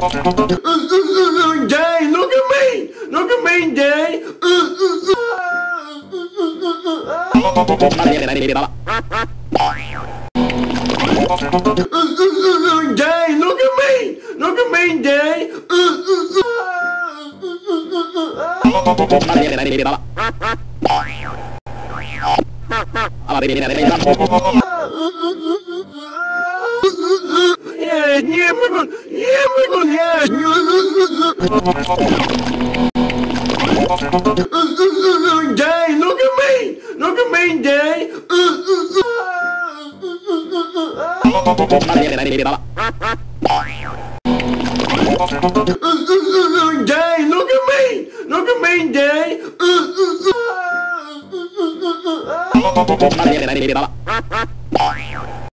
Jay, look at me! Look at me, Jay! Jay, look at me! Look at me, Jay! Yeah, we're good. Yeah, we're good. Yeah. Jay, look at me. Look at me, Jay. Jay, look at me. Look at me, Jay.